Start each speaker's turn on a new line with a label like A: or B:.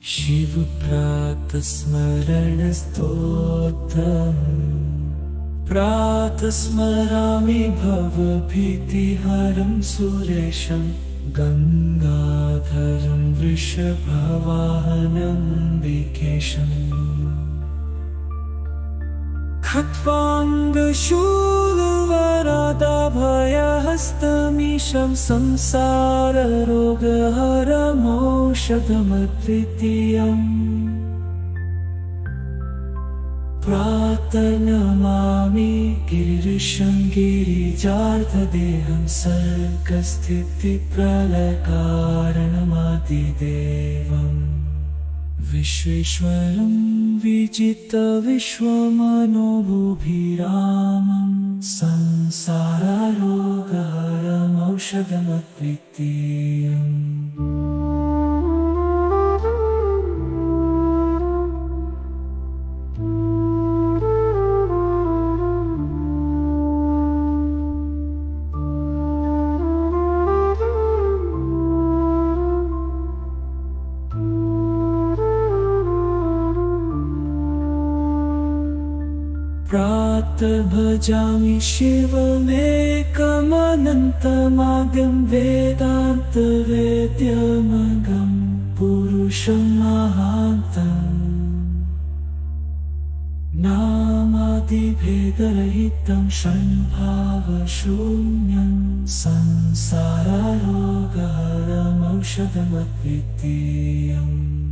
A: नामस्मरणस्तोत्रम् प्रातस्मरामि भवभीतिहरं सुरेशं गङ्गाधरं वृषभवाहनम्बिकेशम् खट्वाङ्गशूलवरादाभयहस्तमीशं संसाररोगहरमौषधमद्वितीयम् प्रातनमामि गिरिशं गिरिजार्थदेहं सर्गस्थितिप्रलयकारणमादिदेवम् विश्वेश्वरं विजितविश्वमनोभुभिरामं संसाररोगहरमौषधमद्वितीयम् प्रातर्भजामि शिवमेकमनन्तमागं वेदान्तवेद्यमगं पुरुषं महान्तम् नामादिभेदरहितं षण्भावशून्यं संसाररोगहरमौषधमद्वितीयम्